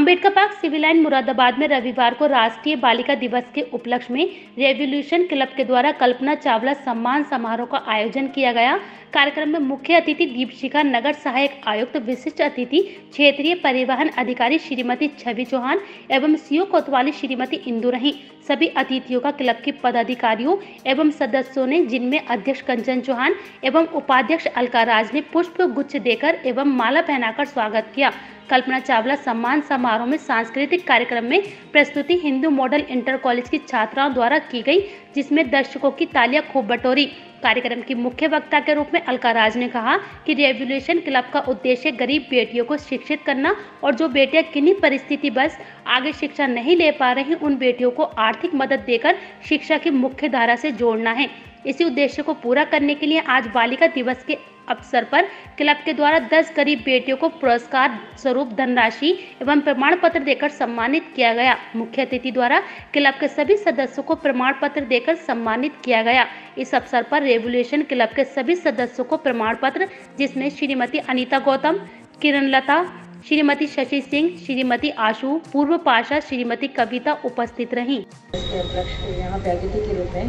Ambedkar park civil line Moradabad में रविवार को राष्ट्रीय बालिका दिवस के उपलक्ष्य में रेवोल्यूशन क्लब के द्वारा कल्पना चावला सम्मान समारोह का आयोजन किया गया। कार्यक्रम में मुख्य अतिथि दीपशिखा, नगर सहायक आयुक्त, विशिष्ट अतिथि, क्षेत्रीय परिवहन अधिकारी श्रीमती छवि चौहान एवं सीओ कोतवाली श्रीमती इंदु रही। सभी अतिथियों का क्लब के पदाधिकारियों एवं सदस्यों ने, जिनमें अध्यक्ष कंचन चौहान एवं उपाध्यक्ष अलका राज ने पुष्प गुच्छ देकर एवं माला पहनाकर स्वागत किया। कल्पना चावला सम्मान समारोह में सांस्कृतिक कार्यक्रम में प्रस्तुति हिंदू मॉडल इंटर कॉलेज की छात्राओं द्वारा की गई, जिसमें दर्शकों की तालियाँ खूब बटोरी। कार्यक्रम की मुख्य वक्ता के रूप में अलका राज ने कहा कि रेवोल्यूशन क्लब का उद्देश्य गरीब बेटियों को शिक्षित करना और जो बेटियाँ किन्हीं परिस्थिति बस आगे शिक्षा नहीं ले पा रही, उन बेटियों को आर्थिक मदद देकर शिक्षा की मुख्य धारा से जोड़ना है। इसी उद्देश्य को पूरा करने के लिए आज बालिका दिवस के अवसर पर क्लब के द्वारा 10 गरीब बेटियों को पुरस्कार स्वरूप धनराशि एवं प्रमाण पत्र देकर सम्मानित किया गया। मुख्य अतिथि द्वारा क्लब के सभी सदस्यों को प्रमाण पत्र देकर सम्मानित किया गया। इस अवसर पर रेवोल्यूशन क्लब के सभी सदस्यों को प्रमाण पत्र जिसमें श्रीमती अनिता गौतम, किरण लता, श्रीमती शशि सिंह, श्रीमती आशु, पूर्व पाशा, श्रीमती कविता उपस्थित रही। यहाँ पे अतिथि के रूप में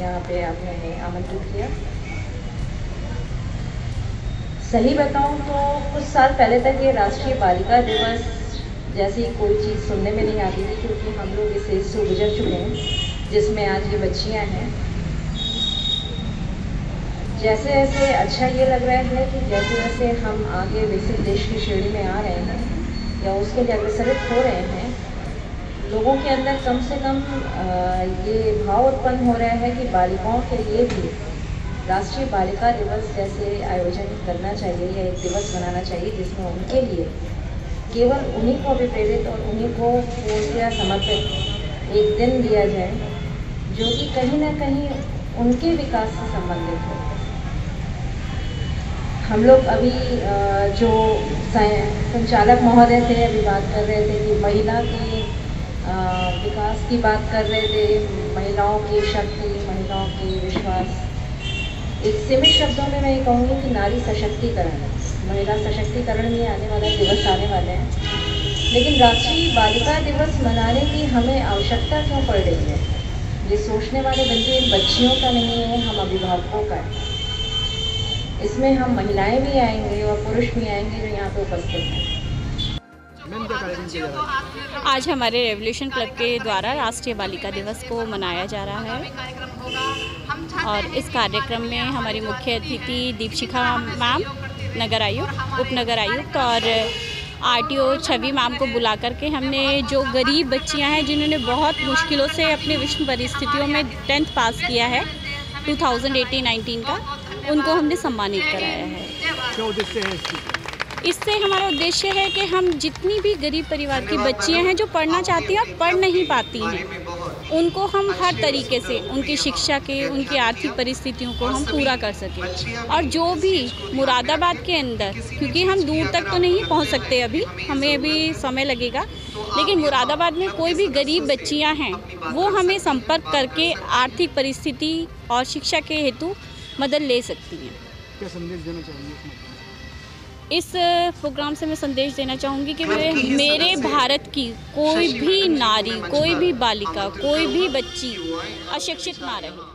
यहाँ पे आपने आमंत्रित किया। सही बताऊँ तो कुछ साल पहले तक ये राष्ट्रीय बालिका दिवस जैसी कोई चीज़ सुनने में नहीं आती थी, क्योंकि हम लोग इसे से गुजर चुके हैं, जिसमें आज ये बच्चियाँ हैं। जैसे जैसे अच्छा ये लग रहा है कि जैसे जैसे हम आगे विकसित देश की श्रेणी में आ रहे हैं, या उसके लिए अग्रसरित हो रहे हैं, लोगों के अंदर कम से कम ये भाव उत्पन्न हो रहा है कि बालिकाओं के लिए भी राष्ट्रीय बालिका दिवस जैसे आयोजन करना चाहिए या एक दिवस बनाना चाहिए जिसमें उनके लिए केवल उन्हीं को अभिप्रेरित और उन्हीं को पूर्णतया समर्पित एक दिन दिया जाए जो कि कहीं ना कहीं उनके विकास से संबंधित हो। हम लोग अभी जो संचालक महोदय थे, अभी बात कर रहे थे कि महिला के विकास की बात कर रहे थे, महिलाओं की शक्ति, महिलाओं की विश्वास एक सीमित शब्दों में मैं ये कहूँगी कि नारी सशक्तिकरण महिला सशक्तिकरण में आने वाला दिवस आने वाले हैं। लेकिन राष्ट्रीय बालिका दिवस मनाने की हमें आवश्यकता क्यों पड़ रही है? ये सोचने वाले बल्कि इन बच्चियों का नहीं है, हम अभिभावकों का है। इसमें हम महिलाएँ भी आएँगे और पुरुष भी आएँगे जो यहाँ पे उपस्थित हैं। आज हमारे रेवोल्यूशन क्लब के द्वारा राष्ट्रीय बालिका दिवस को मनाया जा रहा है। और इस कार्यक्रम में हमारी मुख्य अतिथि दीपशिखा मैम नगर आयुक्त उपनगर आयुक्त और आरटीओ छवि मैम को बुला करके हमने जो गरीब बच्चियाँ हैं जिन्होंने बहुत मुश्किलों से अपने विश्व परिस्थितियों में टेंथ पास किया है 2018-19 का उनको हमने सम्मानित कराया है। है इससे हमारा उद्देश्य है कि हम जितनी भी गरीब परिवार की बच्चियाँ हैं जो पढ़ना चाहती हैं और पढ़ नहीं पाती हैं उनको हम हर तरीके से, उनकी शिक्षा के, उनकी आर्थिक परिस्थितियों को हम पूरा कर सकें। और जो भी मुरादाबाद के अंदर, क्योंकि हम दूर तक तो नहीं पहुँच सकते अभी, हमें अभी समय लगेगा, लेकिन मुरादाबाद में कोई भी गरीब बच्चियाँ हैं, वो हमें संपर्क करके आर्थिक परिस्थिति और शिक्षा के हेतु मदद ले सकती हैं। क्या संदेश देना इस प्रोग्राम से मैं संदेश देना चाहूँगी कि मैं मेरे भारत की कोई भी नारी कोई भी बालिका कोई भी बच्ची अशिक्षित ना रहे।